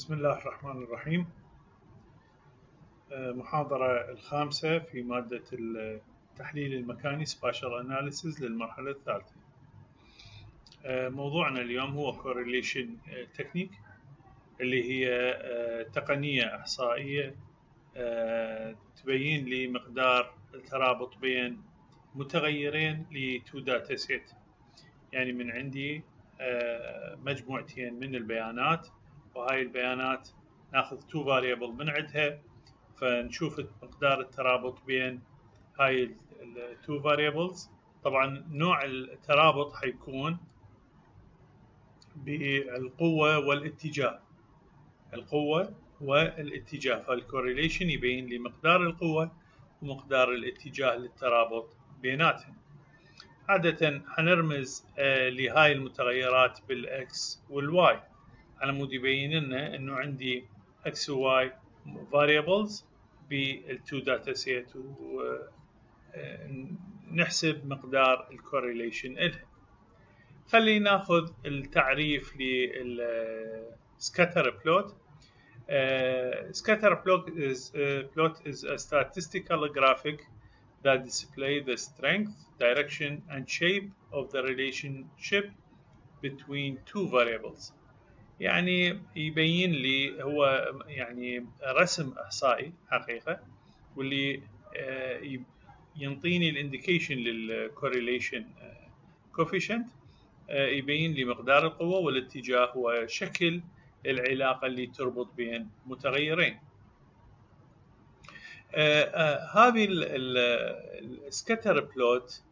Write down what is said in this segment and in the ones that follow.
بسم الله الرحمن الرحيم. محاضرة الخامسة في مادة التحليل المكاني Spatial Analysis للمرحلة الثالثة. موضوعنا اليوم هو Correlation Technique اللي هي تقنية إحصائية تبين لي مقدار الترابط بين متغيرين ل two data set يعني من عندي مجموعتين من البيانات. وهاي البيانات ناخذ two variable من عندها فنشوف مقدار الترابط بين هاي ال two variables طبعا نوع الترابط حيكون بالقوة والاتجاه. القوة والاتجاه فال correlation يبين لي مقدار القوة ومقدار الاتجاه للترابط بيناتهم. عادة حنرمز لهاي المتغيرات بال X وال Y. على مود يبين لنا انه عندي X و Y variables بال two data set ونحسب مقدار ال correlation إلها خلينا ناخذ التعريف لل scatter plot scatter plot is uh, plot is a statistical graphic that display the strength, direction and shape of the relationship between two variables. يعني يبين لي هو يعني رسم إحصائي حقيقة واللي ينطيني ال indication لل correlation coefficient يبين لي مقدار القوة والاتجاه وشكل العلاقة اللي تربط بين متغيرين. هذه ال scatter plot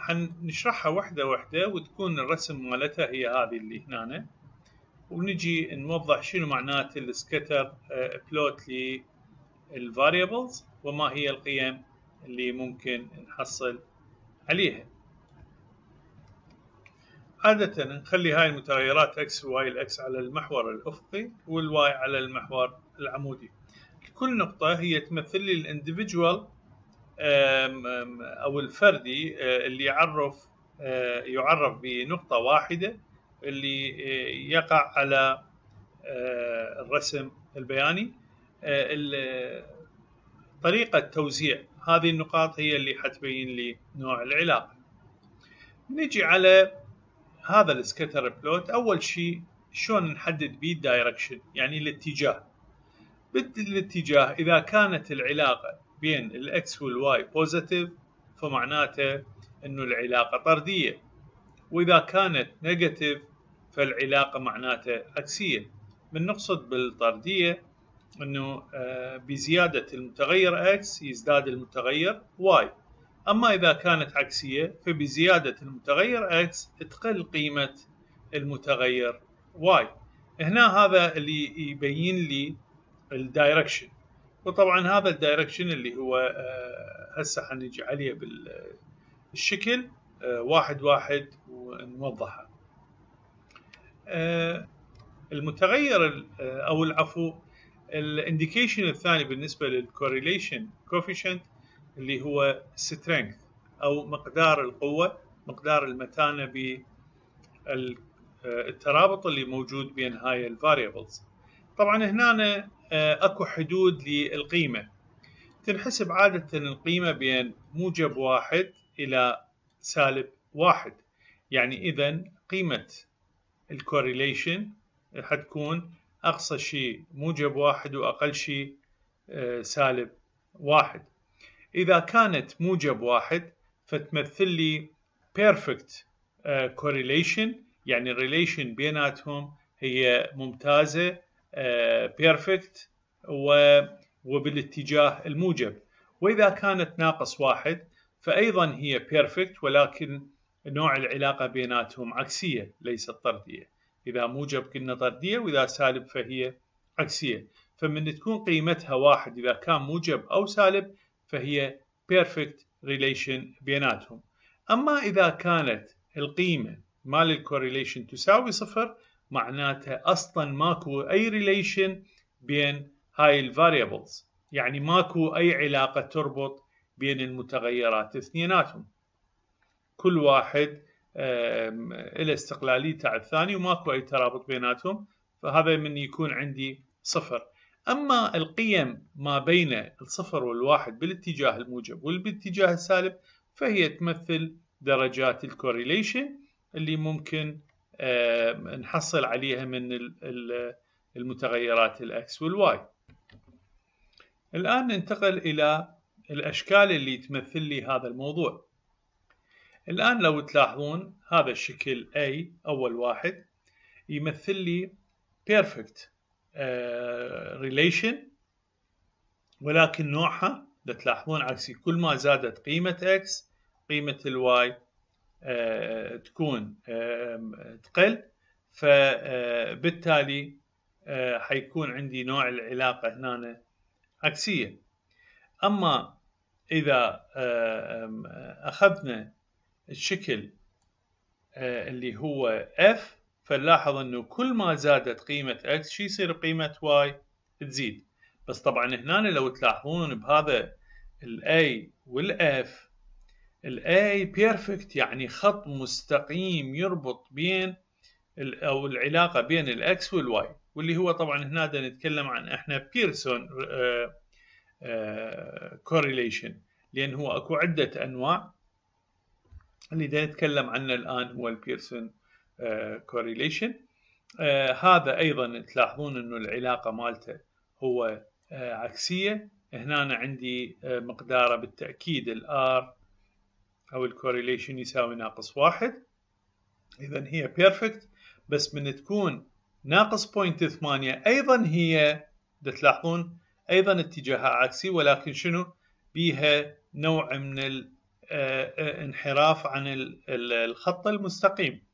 حنشرحها واحدة واحدة وتكون الرسم مالتها هي هذه اللي هنا. ونجي نوضح شنو معنات ال scatter plot لل variables وما هي القيم اللي ممكن نحصل عليها. عادة نخلي هاي المتغيرات x و y ال x على المحور الأفقي وال y على المحور العمودي. كل نقطة هي تمثل لي الانديفيدوال أو الفردي اللي يعرف يعرف بنقطة واحدة اللي يقع على الرسم البياني. طريقة توزيع هذه النقاط هي اللي حتبين لي نوع العلاقة. نجي على هذا السكتر بلوت. أول شيء شلون نحدد بيه ال direction يعني الاتجاه. بالاتجاه إذا كانت العلاقة بين ال X وال Y positive فمعناته إنه العلاقة طردية. وإذا كانت negative فالعلاقة معناته عكسية. من نقصد بالطردية أنه بزيادة المتغير X يزداد المتغير Y. أما إذا كانت عكسية فبزيادة المتغير X تقل قيمة المتغير Y. هنا هذا اللي يبين لي ال direction وطبعا هذا ال direction اللي هو هسه حنجي عليه بالشكل واحد واحد ونوضحها المتغير أو العفو ال indication الثاني بالنسبة لل correlation coefficient اللي هو strength أو مقدار القوة مقدار المتانة بالترابط اللي موجود بين هاي ال variables طبعا هنا أكو حدود للقيمة. تنحسب عادة القيمة بين موجب واحد إلى سالب واحد. يعني اذا قيمة ال correlation حتكون أقصى شيء موجب واحد وأقل شيء سالب واحد. إذا كانت موجب واحد فتمثل لي perfect correlation يعني الريليشن بيناتهم هي ممتازة perfect وبالاتجاه الموجب. وإذا كانت ناقص واحد فأيضا هي perfect ولكن نوع العلاقة بيناتهم عكسية ليست طردية. إذا موجب كنا طردية وإذا سالب فهي عكسية. فمن تكون قيمتها واحد إذا كان موجب أو سالب فهي perfect relation بيناتهم. أما إذا كانت القيمة مال ال correlation تساوي صفر معناتها أصلا ماكو أي relation بين هاي ال variables يعني ماكو أي علاقة تربط بين المتغيرات اثنيناتهم. كل واحد له استقلاليته على الثاني وماكو أي ترابط بيناتهم فهذا من يكون عندي صفر. أما القيم ما بين الصفر والواحد بالاتجاه الموجب والاتجاه السالب فهي تمثل درجات ال correlation اللي ممكن نحصل عليها من المتغيرات ال X وال Y الآن ننتقل إلى الأشكال اللي تمثل لي هذا الموضوع. الآن لو تلاحظون هذا الشكل A أول واحد يمثل لي perfect uh, relation ولكن نوعها تلاحظون عكسي كل ما زادت قيمة x قيمة الواي uh, تكون تقل فبالتالي حيكون عندي نوع العلاقة هنا عكسية. أما إذا أخذنا الشكل اللي هو f. فنلاحظ إنه كل ما زادت قيمة x شو يصير قيمة y تزيد. بس طبعا هنا لو تلاحظون بهذا ال A وال F ال A perfect يعني خط مستقيم يربط بين أو العلاقة بين ال X وال Y واللي هو طبعا هنا نتكلم عن إحنا بيرسون correlation. لأن هو أكو عدة أنواع. اللي نتكلم عنه الآن هو البيرسون correlation. آه هذا أيضا تلاحظون إنه العلاقة مالته هو آه عكسية. هنا عندي آه مقدارة بالتأكيد ال R أو ال correlation يساوي ناقص واحد. اذا هي perfect بس من تكون ناقص point ثمانية أيضا هي تلاحظون أيضا اتجاهها عكسي. ولكن شنو؟ بيها نوع من الانحراف عن الخط المستقيم.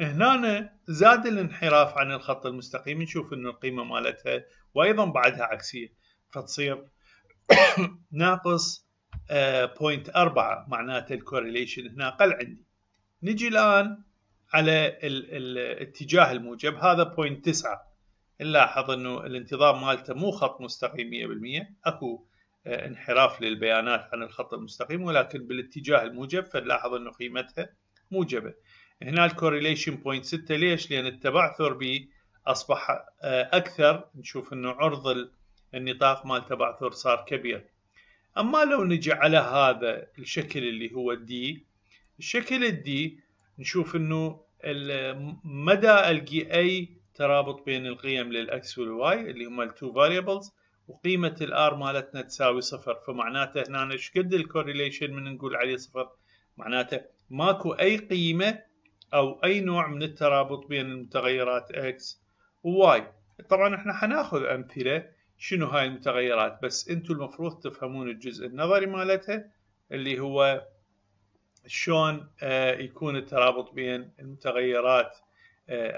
هنا زاد الانحراف عن الخط المستقيم نشوف انه القيمة مالتها وأيضا بعدها عكسية فتصير ناقص point أربعة معناته ال correlation هنا أقل عندي. نجي الآن على الاتجاه الموجب هذا point تسعة. نلاحظ إنه الانتظام مالته مو خط مستقيم 100% أكو انحراف للبيانات عن الخط المستقيم ولكن بالاتجاه الموجب فنلاحظ انه قيمتها موجبة. هنا ال correlation point 6 ليش؟ لأن التبعثر به أصبح أكثر. نشوف أنه عرض النطاق مال التبعثر صار كبير. أما لو نجي على هذا الشكل اللي هو ال D الشكل ال D نشوف أنه مدى القي أي ترابط بين القيم لل X وال Y اللي هم ال two variables وقيمة ال R مالتنا تساوي صفر. فمعناته هنا إيش قد ال correlation من نقول عليه صفر؟ معناته ماكو أي قيمة أو أي نوع من الترابط بين المتغيرات X و Y. طبعا إحنا حناخذ أمثلة شنو هاي المتغيرات بس أنتم المفروض تفهمون الجزء النظري مالتها اللي هو شلون يكون الترابط بين المتغيرات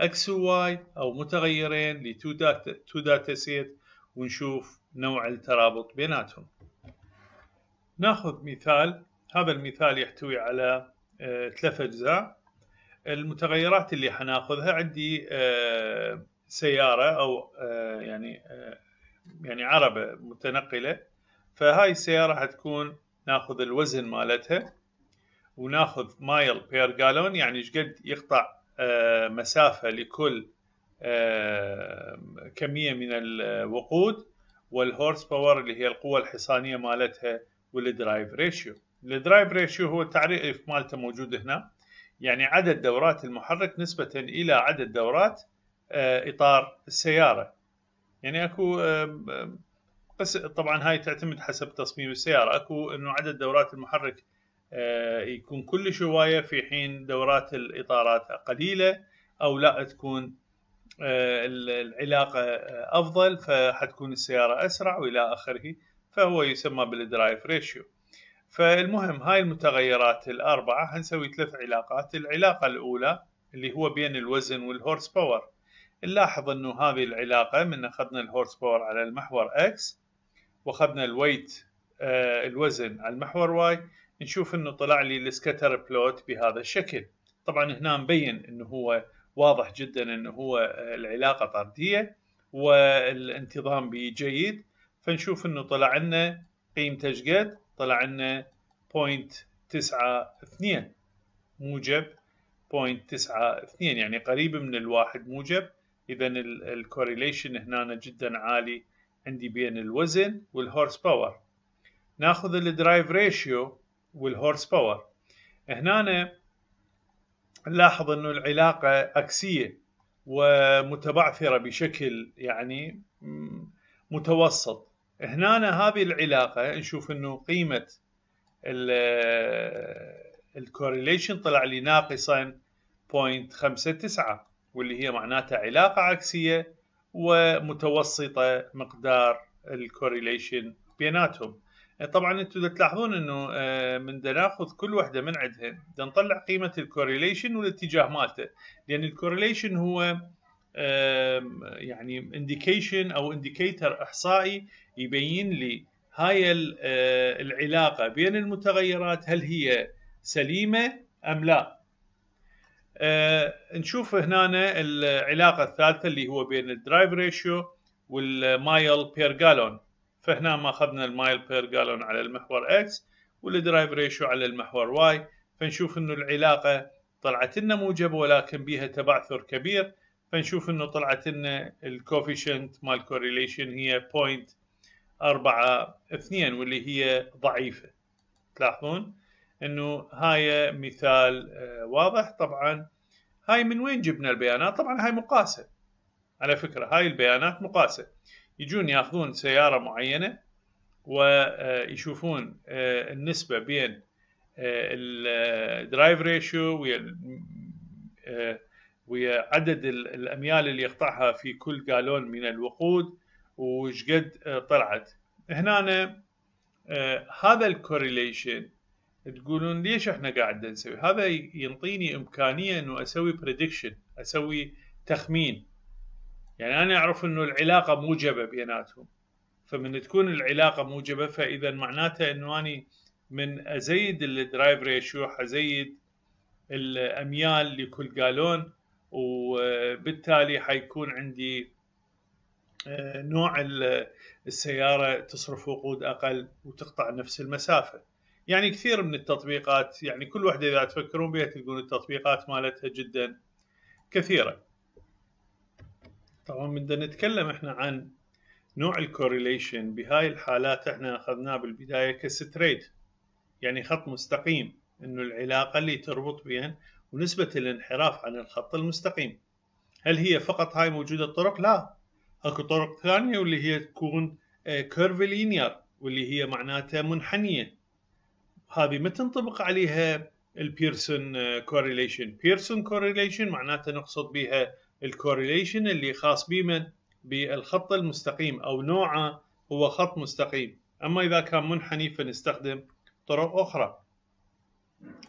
X و Y أو متغيرين ل two data two data set ونشوف نوع الترابط بيناتهم. ناخذ مثال هذا المثال يحتوي على ثلاث أجزاء. المتغيرات اللي حناخذها عندي سيارة أو يعني يعني عربة متنقلة. فهاي السيارة حتكون ناخذ الوزن مالتها وناخذ mile per gallon يعني إيش قد يقطع مسافة لكل كمية من الوقود وال horse power اللي هي القوة الحصانية مالتها وال drive ratio ال drive ratio هو التعريف مالته موجود هنا. يعني عدد دورات المحرك نسبة إلى عدد دورات إطار السيارة. يعني أكو طبعا هاي تعتمد حسب تصميم السيارة. أكو أنه عدد دورات المحرك يكون كل شوية في حين دورات الإطارات قليلة أو لا تكون العلاقة أفضل فحتكون السيارة أسرع وإلى آخره فهو يسمى بال drive ratio فالمهم هاي المتغيرات الأربعة هنسوي ثلاث علاقات. العلاقة الأولى اللي هو بين الوزن وال horse power نلاحظ أنه هذه العلاقة من أخذنا ال horse power على المحور X وأخذنا ال weight آه الوزن على المحور Y. نشوف أنه طلع لي ال scatter plot بهذا الشكل. طبعا هنا مبين أنه هو واضح جدا أنه هو العلاقة طردية والانتظام به جيد. فنشوف أنه طلع لنا قيمته قد طلع لنا point تسعة اثنين. موجب point تسعة اثنين يعني قريب من الواحد موجب. اذا ال correlation هنا جدا عالي عندي بين الوزن وال horse power ناخذ ال drive ratio وال horse power هنا نلاحظ إنه العلاقة عكسية ومتبعثرة بشكل يعني متوسط. هنا هذه العلاقة نشوف إنه قيمة ال correlation طلع لي ناقصا 0.59 واللي هي معناتها علاقة عكسية ومتوسطة مقدار ال correlation بيناتهم. طبعا أنتم تلاحظون إنه آه، من ناخذ كل وحدة من عندهن نطلع قيمة ال correlation والاتجاه مالته. لأن ال correlation هو يعني indication أو indicator إحصائي يبين لي هاي آه، العلاقة بين المتغيرات هل هي سليمة أم لا. آه، نشوف هنا العلاقة الثالثة اللي هو بين ال drive ratio وال mile per gallon فهنا ما أخذنا ال mile per gallon على المحور X وال drive ratio على المحور Y فنشوف إنه العلاقة طلعت لنا موجبه ولكن بها تبعثر كبير. فنشوف إنه طلعت لنا ال coefficient مال correlation هي point أربعة اثنين واللي هي ضعيفة. تلاحظون؟ إنه هاي مثال آه، واضح؟ طبعا هاي من وين جبنا البيانات؟ طبعا هاي مقاسة. على فكرة هاي البيانات مقاسة. يجون ياخذون سيارة معينة ويشوفون آه، النسبة بين ال drive ratio ويا ويا عدد الأميال اللي يقطعها في كل جالون من الوقود وش قد آه، طلعت. هنا آه، هذا ال correlation تقولون ليش إحنا قاعد نسوي؟ هذا ينطيني إمكانية إنه أسوي prediction أسوي تخمين. يعني أنا أعرف إنه العلاقة موجبة بيناتهم. فمن تكون العلاقة موجبة فإذا معناته إنه أني من أزيد ال drive ratio حزيد الأميال لكل جالون وبالتالي حيكون عندي آه، نوع السيارة تصرف وقود أقل وتقطع نفس المسافة. يعني كثير من التطبيقات يعني كل وحدة إذا تفكرون بها تلقون التطبيقات مالتها جدا كثيرة. طبعا بدنا نتكلم إحنا عن نوع ال correlation بهاي الحالات إحنا أخذناه بالبداية ك straight يعني خط مستقيم إنه العلاقة اللي تربط بين ونسبة الانحراف عن الخط المستقيم. هل هي فقط هاي موجودة الطرق؟ لا. أكو طرق ثانية واللي هي تكون curvilinear آه، واللي هي معناتها منحنية. هذه ما تنطبق عليها ال Pearson correlation Pearson correlation معناتها نقصد بها ال correlation اللي خاص بمن بالخط المستقيم أو نوعه هو خط مستقيم. أما إذا كان منحني فنستخدم طرق أخرى.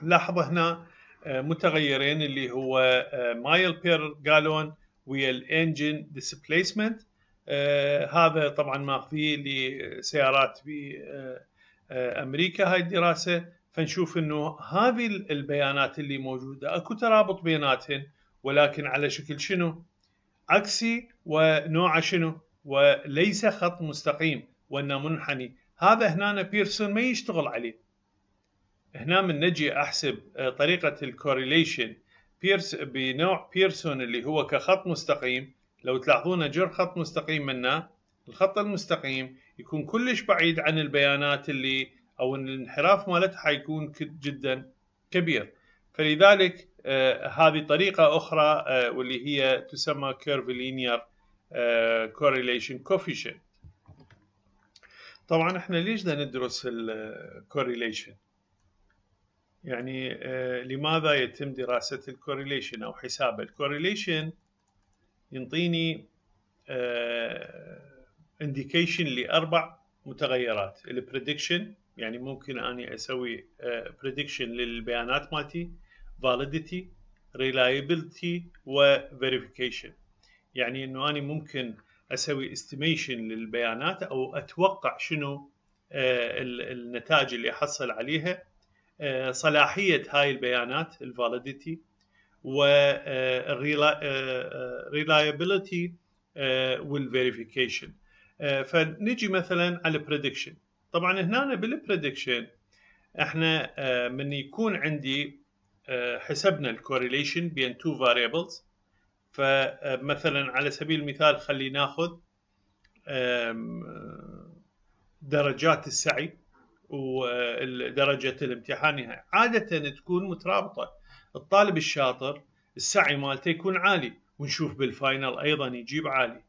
لاحظ هنا متغيرين اللي هو mile per gallon ويا ال engine displacement هذا طبعا ماخذيه لسيارات بامريكا هاي الدراسة. فنشوف إنه هذه البيانات اللي موجودة أكو ترابط بيناتهن. ولكن على شكل شنو؟ عكسي ونوعه شنو؟ وليس خط مستقيم وإنه منحني. هذا هنا بيرسون ما يشتغل عليه. هنا من نجي أحسب آه، طريقة ال correlation بيرس بنوع بيرسون اللي هو كخط مستقيم. لو تلاحظون اجر خط مستقيم منه الخط المستقيم يكون كلش بعيد عن البيانات اللي أو الانحراف مالتها حيكون جدا كبير. فلذلك هذه طريقة أخرى آه واللي هي تسمى curvilinear آه correlation coefficient. طبعا إحنا ليش بدنا ندرس ال correlation آه، يعني آه لماذا يتم دراسة ال correlation أو حساب ال correlation ينطيني آه لأربع متغيرات. ال prediction يعني ممكن أني أسوي prediction للبيانات مالتي. Validity reliability و verification. يعني إنه أنا ممكن أسوي estimation للبيانات أو أتوقع شنو النتائج اللي أحصل عليها آه، صلاحية هاي البيانات ال validity وال reliability وال verification فنجي مثلا على ال prediction طبعا هنا بال prediction إحنا آه، من يكون عندي آه، حسبنا ال correlation بين two variables فمثلا على سبيل المثال خلي ناخذ درجات السعي ودرجة الامتحان. عادة تكون مترابطة. الطالب الشاطر السعي مالته يكون عالي. ونشوف بال final أيضا يجيب عالي.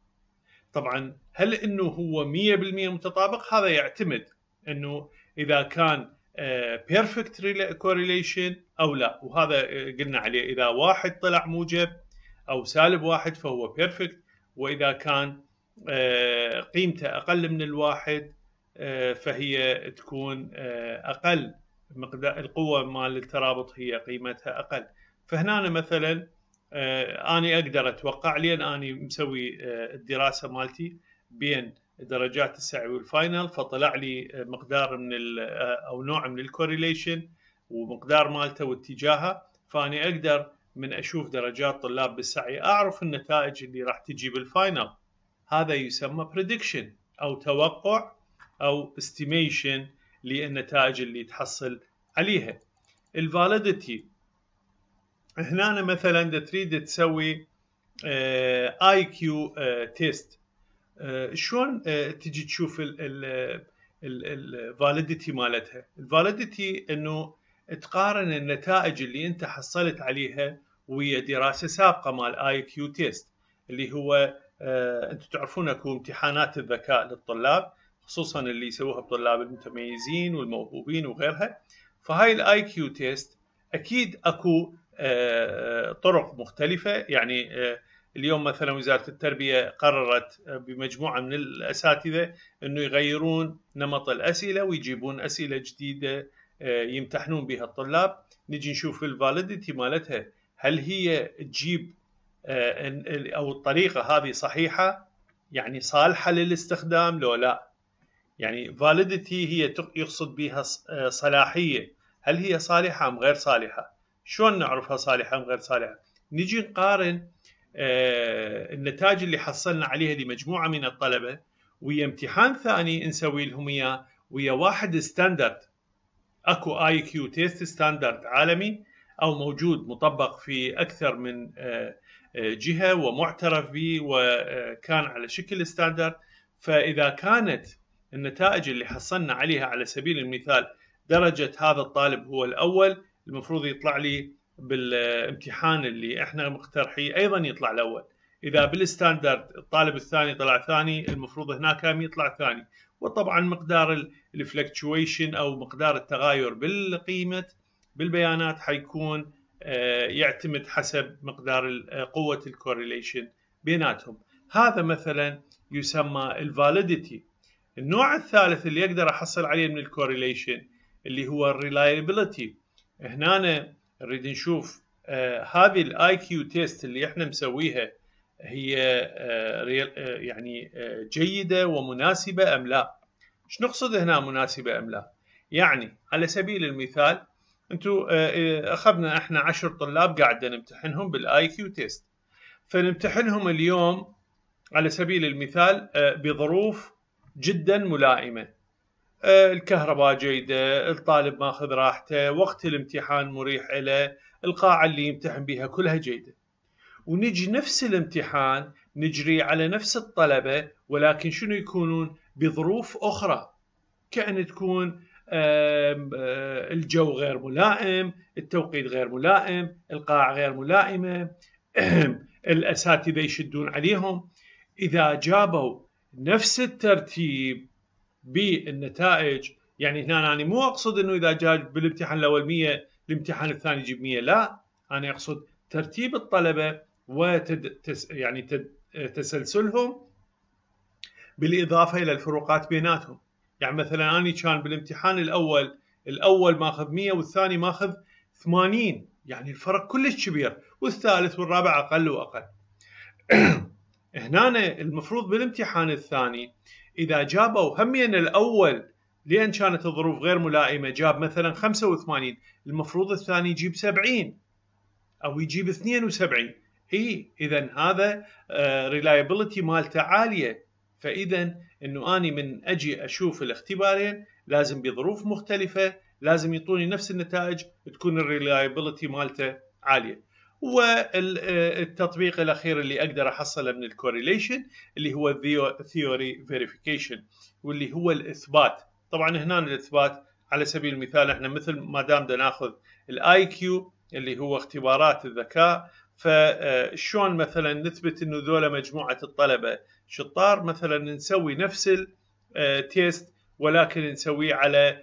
طبعا هل إنه هو 100% متطابق؟ هذا يعتمد إنه إذا كان perfect آه، correlation أو لا. وهذا آه، قلنا عليه إذا واحد طلع موجب أو سالب واحد فهو perfect وإذا كان آه، قيمته أقل من الواحد فهي تكون أقل. مقدار القوة مال الترابط هي قيمتها أقل. فهنا مثلا أني أقدر أتوقع لين أني مسوي الدراسة مالتي بين درجات السعي وال final فطلع لي مقدار من أو نوع من ال correlation ومقدار مالته واتجاهه. فاني أقدر من أشوف درجات طلاب بالسعي أعرف النتائج اللي راح تجي بال final هذا يسمى prediction أو توقع أو estimation للنتائج اللي تحصل عليها. ال validity هنا مثلا تريد تسوي IQ test شلون آه، تجي تشوف ال validity مالتها. ال validity إنه تقارن النتائج اللي أنت حصلت عليها ويا دراسة سابقة مال IQ test اللي هو آه، أنتم تعرفون أكو امتحانات الذكاء للطلاب خصوصا اللي يسووها الطلاب المتميزين والموهوبين وغيرها. فهاي ال IQ test أكيد أكو طرق مختلفة. يعني اليوم مثلا وزارة التربية قررت بمجموعة من الأساتذة إنه يغيرون نمط الأسئلة ويجيبون أسئلة جديدة آه، يمتحنون بها الطلاب. نجي نشوف ال validity مالتها. هل هي تجيب آه، أو الطريقة هذه صحيحة؟ يعني صالحة للاستخدام؟ لو لا. يعني validity هي يقصد بها آه، صلاحية. هل هي صالحة أم غير صالحة؟ شلون نعرفها صالحة أم غير صالحة؟ نجي نقارن النتائج اللي حصلنا عليها لمجموعة من الطلبة ويا امتحان ثاني نسوي لهم إياه ويا واحد standard أكو IQ test standard عالمي أو موجود مطبق في أكثر من آه، آه، جهة ومعترف به وكان على شكل standard فإذا كانت النتائج اللي حصلنا عليها على سبيل المثال درجة هذا الطالب هو الأول المفروض يطلع لي بالامتحان اللي إحنا مقترحيه أيضا يطلع الأول. إذا بال standard الطالب الثاني طلع ثاني المفروض هناك يطلع ثاني. وطبعا مقدار ال fluctuation أو مقدار التغاير بالقيمة بالبيانات حيكون آه، يعتمد حسب مقدار آه، قوة ال correlation بيناتهم. هذا مثلا يسمى ال validity النوع الثالث اللي أقدر أحصل عليه من ال correlation اللي هو ال reliability هنا نريد نشوف آه هذه ال IQ test اللي إحنا مسويها هي آه آه يعني جيدة ومناسبة أم لا؟ إيش نقصد هنا مناسبة أم لا؟ يعني على سبيل المثال أنتم أخذنا إحنا عشر طلاب قاعدين نمتحنهم بال IQ test فنمتحنهم اليوم على سبيل المثال بظروف جدا ملائمة الكهرباء جيدة الطالب ماخذ راحته وقت الامتحان مريح له القاعة اللي يمتحن بها كلها جيدة. ونجي نفس الامتحان نجري على نفس الطلبة ولكن شنو يكونون؟ بظروف أخرى. كأن تكون آه، الجو غير ملائم التوقيت غير ملائم القاعة غير ملائمة الأساتذة يشدون عليهم. إذا جابوا نفس الترتيب بالنتائج يعني هنا أنا مو أقصد أنه إذا جاء بالامتحان الأول 100 الامتحان الثاني يجيب 100 لا. أنا أقصد ترتيب الطلبة وتد يعني تد تسلسلهم بالإضافة إلى الفروقات بيناتهم. يعني مثلا أنا كان بالامتحان الأول الأول ماخذ 100 والثاني ماخذ 80 يعني الفرق كلش كبير والثالث والرابع أقل وأقل. هنا المفروض بالامتحان الثاني إذا جابوا همين الأول لأن كانت الظروف غير ملائمة جاب مثلا 85 المفروض الثاني يجيب 70 أو يجيب 72 إي اذا هذا reliability آه، مالته عالية. فاذا إنه أني من أجي أشوف الاختبارين لازم بظروف مختلفة لازم يعطوني نفس النتائج تكون ال reliability مالته عالية. والتطبيق الأخير اللي أقدر أحصله من ال correlation اللي هو ال theory verification واللي هو الإثبات. طبعا هنا الإثبات على سبيل المثال إحنا مثل ما دام نأخذ ال IQ اللي هو اختبارات الذكاء فشلون مثلا نثبت إنه ذولا مجموعة الطلبة شطار؟ مثلا نسوي نفس ال test ولكن نسويه على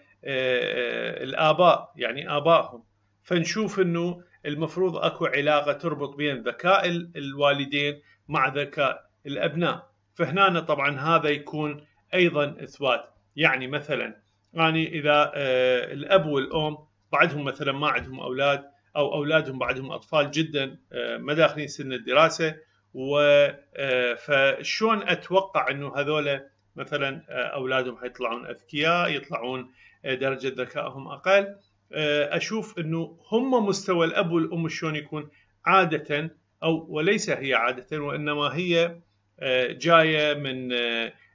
الآباء يعني آبائهم. فنشوف إنه المفروض اكو علاقة تربط بين ذكاء الوالدين مع ذكاء الأبناء. فهنا طبعا هذا يكون أيضا إثبات. يعني مثلا يعني إذا الأب والأم بعدهم مثلا ما عندهم أولاد أو أولادهم بعدهم أطفال جدا ما داخلين سن الدراسة و فشون أتوقع إنه هذول مثلا أولادهم حيطلعون أذكياء يطلعون درجة ذكائهم أقل. أشوف إنه هم مستوى الأب والأم شلون يكون عادة أو وليس هي عادة وإنما هي جاية من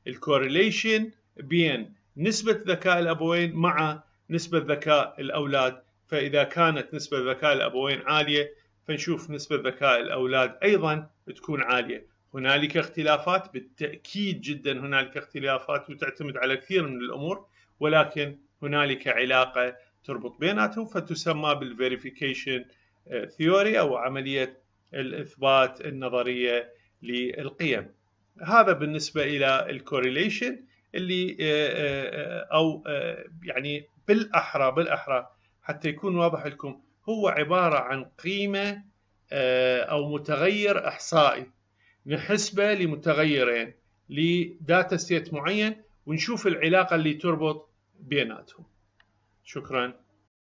الكورليشن بين نسبة ذكاء الأبوين مع نسبة ذكاء الأولاد. فإذا كانت نسبة ذكاء الأبوين عالية فنشوف نسبة ذكاء الأولاد أيضا تكون عالية. هنالك اختلافات بالتأكيد جدا هنالك اختلافات وتعتمد على كثير من الأمور ولكن هنالك علاقة تربط بيناتهم فتسمى بال verification theory أو عملية الإثبات النظرية للقيم. هذا بالنسبة إلى ال correlation اللي أو يعني بالأحرى بالأحرى حتى يكون واضح لكم هو عبارة عن قيمة أو متغير إحصائي. نحسبه لمتغيرين ل data set معين ونشوف العلاقة اللي تربط بيناتهم. شكرا.